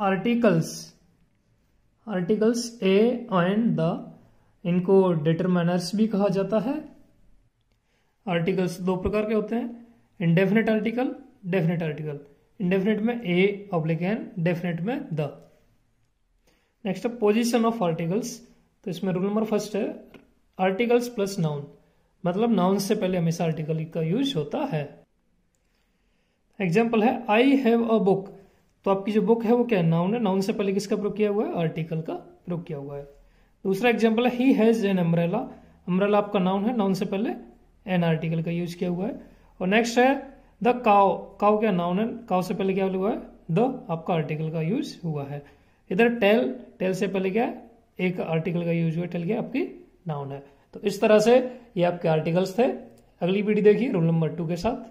Articles articles a and the इनको determiners भी कहा जाता है। आर्टिकल्स दो प्रकार के होते हैं। Indefinite article definite article indefinite में ए ऑब्लिक एन डेफिनेट में द नेक्स्ट है पोजिशन ऑफ़ आर्टिकल्स तो इसमें रूल नंबर फ़र्स्ट है आर्टिकल्स प्लस नाउन मतलब नाउन से पहले हमेशा आर्टिकल का यूज़ होता है। एग्ज़ाम्पल है आई हैव अ बुक तो आपकी जो बुक है वो क्या है? नाउन है? नाउन से पहले किसका प्रयोग किया हुआ है? आर्टिकल का प्रयोग किया हुआ है। दूसरा एग्ज़ाम्पल है he has an umbrella umbrella आपका नाउन है नाउन से पहले एन आर्टिकल का यूज़ किया हुआ है। और नेक्स्ट है द काव काव क्या नाउन है? काव से पहले क्या हुआ है? द आपका आर्टिकल का यूज़ हुआ है। इधर टेल टेल से पहले क्या है? एक आर्टिकल का यूज़ हुआ टेल क्या आपकी नाउन है। तो इस तरह से ये आपके आर्टिकल्स थे। अगली वीडियो देखिए रोल नंबर टू के साथ।